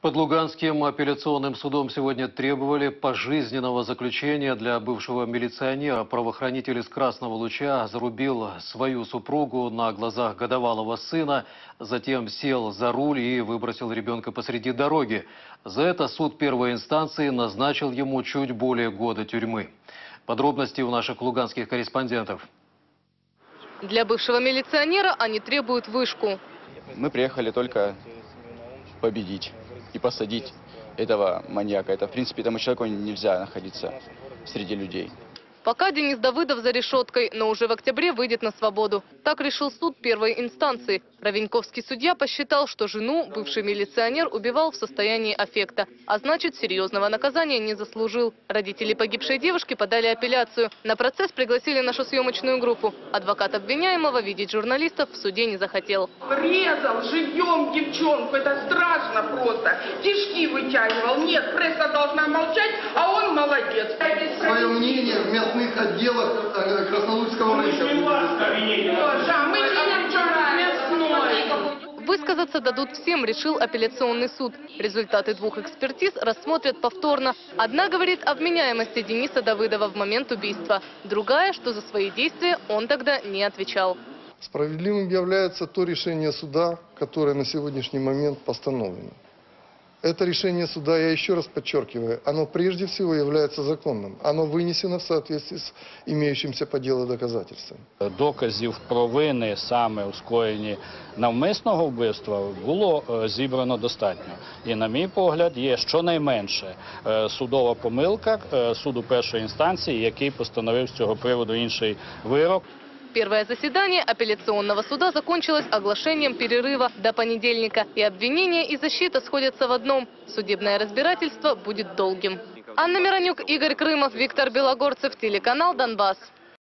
Под Луганским апелляционным судом сегодня требовали пожизненного заключения для бывшего милиционера. Правоохранитель из Красного Луча зарубил свою супругу на глазах годовалого сына, затем сел за руль и выбросил ребенка посреди дороги. За это суд первой инстанции назначил ему чуть более года тюрьмы. Подробности у наших луганских корреспондентов. Для бывшего милиционера они требуют вышку. Мы приехали только победить и посадить этого маньяка. Это, в принципе, этому человеку нельзя находиться среди людей. Пока Денис Давыдов за решеткой, но уже в октябре выйдет на свободу. Так решил суд первой инстанции. Равеньковский судья посчитал, что жену бывший милиционер убивал в состоянии аффекта, а значит серьезного наказания не заслужил. Родители погибшей девушки подали апелляцию. На процесс пригласили нашу съемочную группу. Адвокат обвиняемого видеть журналистов в суде не захотел. Резал живьем девчонку, это страшно просто. Кишки вытягивал. Нет, пресса должна молчать, а он молодец. Свое мнение в мясных отделах э, Краснолуцкого рынка. Боже, а. Высказаться дадут всем, решил апелляционный суд. Результаты двух экспертиз рассмотрят повторно. Одна говорит о вменяемости Дениса Давыдова в момент убийства. Другая, что за свои действия он тогда не отвечал. Справедливым является то решение суда, которое на сегодняшний момент постановлено. Это решение суда, я еще раз подчеркиваю, оно прежде всего является законным. Оно вынесено в соответствии с имеющимся по делу доказательствами. доказів провини саме у скоєнні навмисного вбивства було е, зібрано достатньо. І, на мій погляд, є щонайменше е, судова помилка е, суду першої інстанції, який постановив з цього приводу інший вирок. Первое заседание апелляционного суда закончилось оглашением перерыва до понедельника. И обвинение, и защита сходятся в одном. Судебное разбирательство будет долгим. Анна Миронюк, Игорь Крымов, Виктор Белогорцев, телеканал «Донбасс».